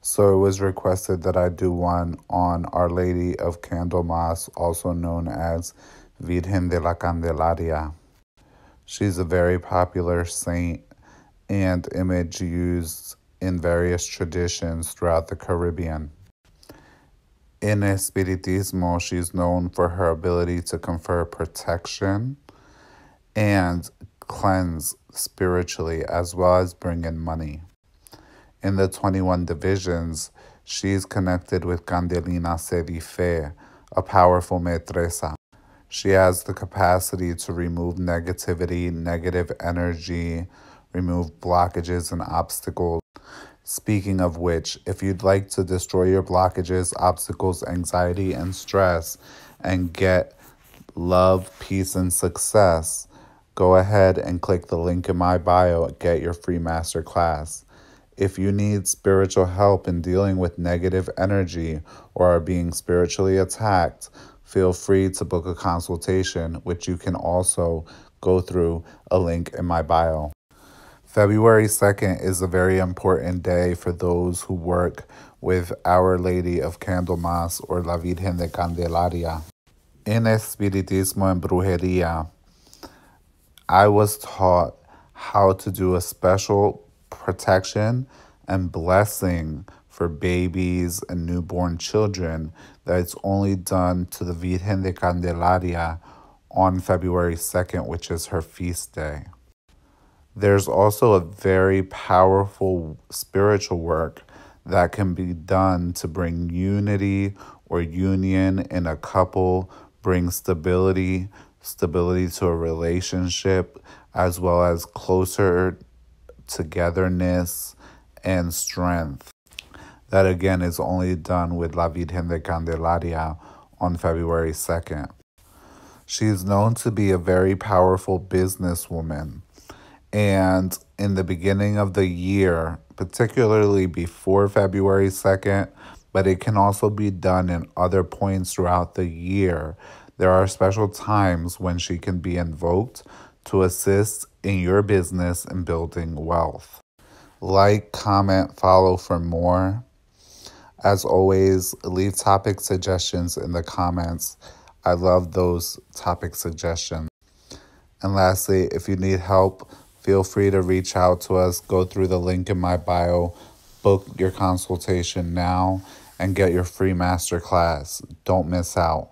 So it was requested that I do one on Our Lady of Candlemas, also known as Virgen de la Candelaria. She's a very popular saint and image used in various traditions throughout the Caribbean. In Espiritismo, she's known for her ability to confer protection and cleanse spiritually, as well as bring in money. In the 21 divisions, she's connected with Candelina Sedife, a powerful matresa. She has the capacity to remove negativity, negative energy, remove blockages and obstacles. Speaking of which, if you'd like to destroy your blockages, obstacles, anxiety, and stress, and get love, peace, and success, go ahead and click the link in my bio get your free masterclass. If you need spiritual help in dealing with negative energy or are being spiritually attacked, feel free to book a consultation, which you can also go through a link in my bio. February 2nd is a very important day for those who work with Our Lady of Candlemas or La Virgen de Candelaria. In Espiritismo and Brujeria, I was taught how to do a special protection and blessing for babies and newborn children that it's only done to the Virgen de Candelaria on February 2nd, which is her feast day. There's also a very powerful spiritual work that can be done to bring unity or union in a couple, bring stability, stability to a relationship, as well as closer togetherness and strength. That again is only done with La Virgen de Candelaria on February 2nd. She is known to be a very powerful businesswoman and in the beginning of the year, particularly before February 2nd, but it can also be done in other points throughout the year. There are special times when she can be invoked to assist in your business and building wealth. Like, comment, follow for more. As always, leave topic suggestions in the comments. I love those topic suggestions. And lastly, if you need help, feel free to reach out to us. Go through the link in my bio, book your consultation now, and get your free masterclass. Don't miss out.